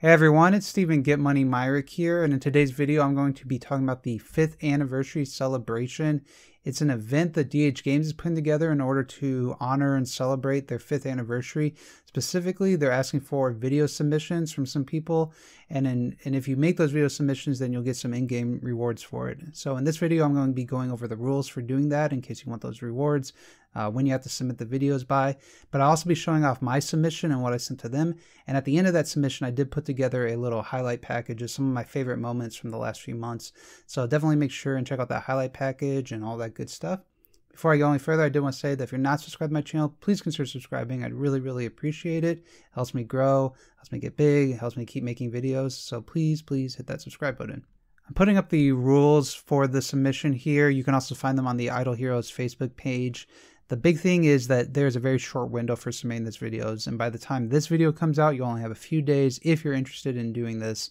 Hey everyone, it's Stephen Get Money Myrick here, and in today's video, I'm going to be talking about the fifth anniversary celebration. It's an event that DH Games is putting together in order to honor and celebrate their fifth anniversary. Specifically, they're asking for video submissions from some people, and in, and if you make those video submissions, then you'll get some in-game rewards for it. So in this video, I'm going to be going over the rules for doing that in case you want those rewards, uh, when you have to submit the videos by. But I'll also be showing off my submission and what I sent to them. And at the end of that submission, I did put together a little highlight package of some of my favorite moments from the last few months. So definitely make sure and check out that highlight package and all that good stuff. Before I go any further, I did want to say that if you're not subscribed to my channel, please consider subscribing. I'd really, really appreciate it. it helps me grow, helps me get big, helps me keep making videos. So please, please hit that subscribe button. I'm putting up the rules for the submission here. You can also find them on the Idle Heroes Facebook page. The big thing is that there's a very short window for submitting these videos, and by the time this video comes out, you only have a few days if you're interested in doing this.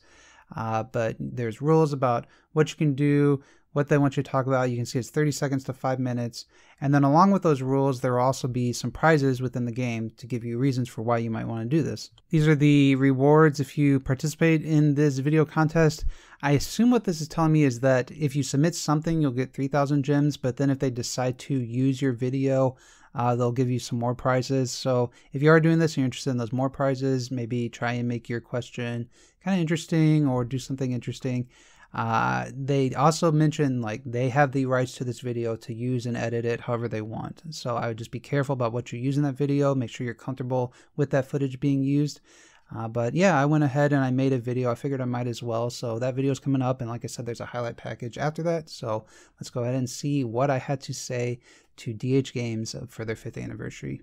Uh, but there's rules about what you can do, what they want you to talk about. You can see it's 30 seconds to 5 minutes. And then along with those rules, there will also be some prizes within the game to give you reasons for why you might want to do this. These are the rewards if you participate in this video contest. I assume what this is telling me is that if you submit something, you'll get 3,000 gems, but then if they decide to use your video, uh, they'll give you some more prizes. So if you are doing this and you're interested in those more prizes, maybe try and make your question kind of interesting or do something interesting. Uh, they also mentioned like they have the rights to this video to use and edit it however they want. So I would just be careful about what you use in that video. Make sure you're comfortable with that footage being used. Uh, but yeah, I went ahead and I made a video. I figured I might as well. So that video is coming up. And like I said, there's a highlight package after that. So let's go ahead and see what I had to say to DH Games for their fifth anniversary.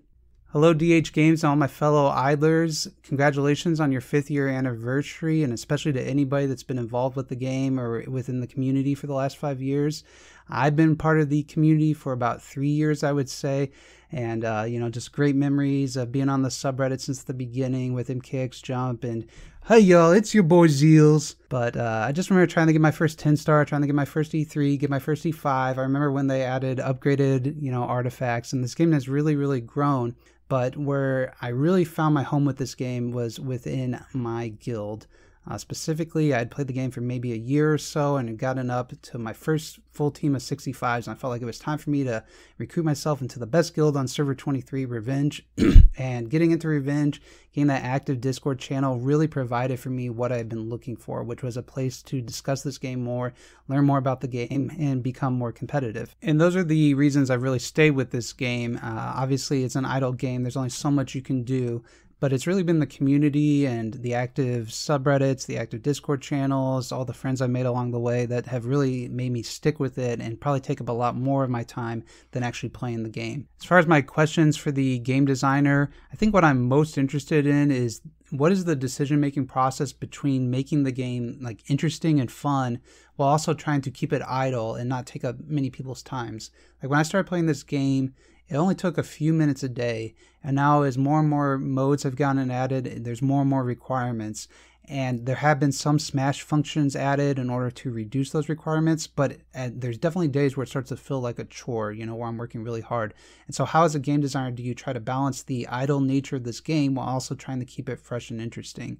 Hello, DH Games and all my fellow idlers. Congratulations on your fifth year anniversary, and especially to anybody that's been involved with the game or within the community for the last five years. I've been part of the community for about three years, I would say, and uh, you know, just great memories of being on the subreddit since the beginning with MKX Jump and Hey y'all, it's your boy Zeals. But uh, I just remember trying to get my first 10 star, trying to get my first E3, get my first E5. I remember when they added upgraded, you know, artifacts, and this game has really, really grown. But where I really found my home with this game was within my guild. Uh, specifically, I had played the game for maybe a year or so and had gotten up to my first full team of 65s, and I felt like it was time for me to recruit myself into the best guild on server 23, Revenge. and getting into Revenge, getting that active Discord channel really provided for me what I've been looking for, which was a place to discuss this game more, learn more about the game, and become more competitive. And those are the reasons I've really stayed with this game. Uh, obviously, it's an idle game, there's only so much you can do but it's really been the community and the active subreddits, the active Discord channels, all the friends I made along the way that have really made me stick with it and probably take up a lot more of my time than actually playing the game. As far as my questions for the game designer, I think what I'm most interested in is what is the decision making process between making the game like interesting and fun while also trying to keep it idle and not take up many people's times. Like when I started playing this game, it only took a few minutes a day, and now as more and more modes have gotten added, there's more and more requirements. And there have been some Smash functions added in order to reduce those requirements, but uh, there's definitely days where it starts to feel like a chore, you know, where I'm working really hard. And so, how as a game designer do you try to balance the idle nature of this game while also trying to keep it fresh and interesting?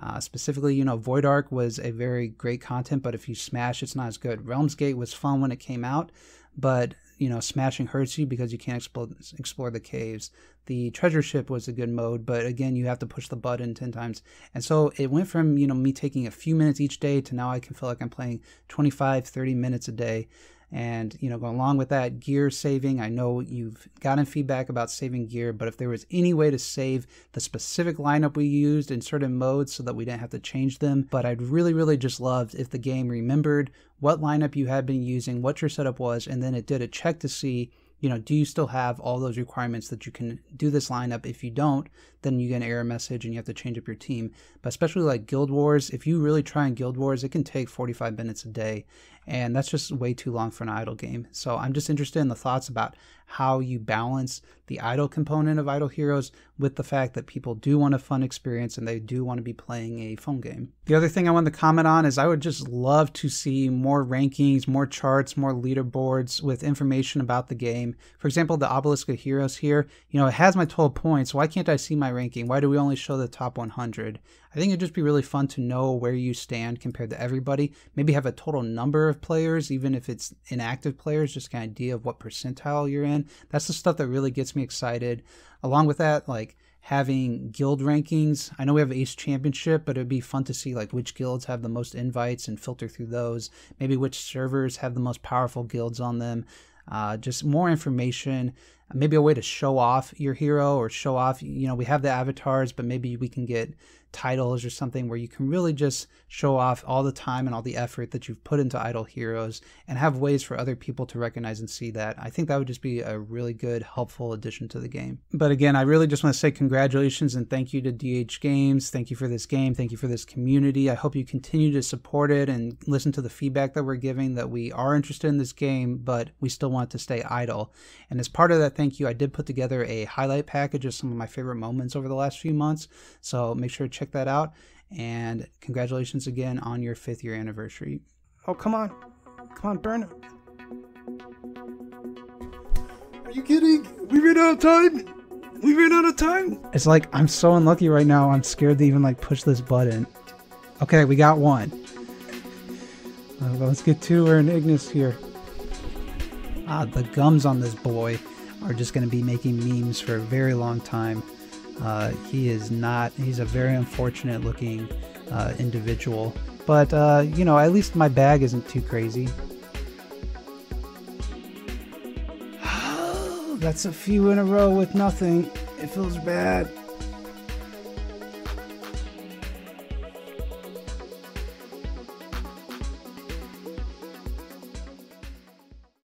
Uh, specifically, you know, Void Ark was a very great content, but if you smash, it's not as good. Realms Gate was fun when it came out, but you know, smashing hurts you because you can't explore, explore the caves. The treasure ship was a good mode, but again, you have to push the button 10 times. And so it went from, you know, me taking a few minutes each day to now I can feel like I'm playing 25, 30 minutes a day. And, you know, along with that, gear saving. I know you've gotten feedback about saving gear, but if there was any way to save the specific lineup we used in certain modes so that we didn't have to change them, but I'd really, really just loved if the game remembered what lineup you had been using, what your setup was, and then it did a check to see you know, do you still have all those requirements that you can do this lineup? If you don't, then you get an error message and you have to change up your team. But especially like Guild Wars, if you really try in Guild Wars, it can take 45 minutes a day. And that's just way too long for an idle game. So I'm just interested in the thoughts about how you balance the idle component of Idle Heroes with the fact that people do want a fun experience and they do want to be playing a phone game. The other thing I wanted to comment on is I would just love to see more rankings, more charts, more leaderboards with information about the game. For example, the Obelisk of Heroes here, you know, it has my total points. Why can't I see my my ranking? Why do we only show the top 100? I think it'd just be really fun to know where you stand compared to everybody. Maybe have a total number of players, even if it's inactive players, just an idea of what percentile you're in. That's the stuff that really gets me excited. Along with that, like having guild rankings. I know we have Ace Championship, but it'd be fun to see like which guilds have the most invites and filter through those. Maybe which servers have the most powerful guilds on them. Uh, just more information maybe a way to show off your hero or show off you know we have the avatars but maybe we can get titles or something where you can really just show off all the time and all the effort that you've put into Idle Heroes and have ways for other people to recognize and see that. I think that would just be a really good, helpful addition to the game. But again, I really just want to say congratulations and thank you to DH Games. Thank you for this game. Thank you for this community. I hope you continue to support it and listen to the feedback that we're giving that we are interested in this game, but we still want to stay idle. And as part of that thank you, I did put together a highlight package of some of my favorite moments over the last few months. So make sure to check that out. And congratulations again on your fifth year anniversary. Oh, come on. Come on, burn it. Are you kidding? We ran out of time. We ran out of time. It's like I'm so unlucky right now. I'm scared to even like push this button. Okay, we got one. Uh, let's get two. We're in Ignis here. Ah, the gums on this boy are just going to be making memes for a very long time. Uh, he is not, he's a very unfortunate looking uh, individual. But, uh, you know, at least my bag isn't too crazy. That's a few in a row with nothing. It feels bad.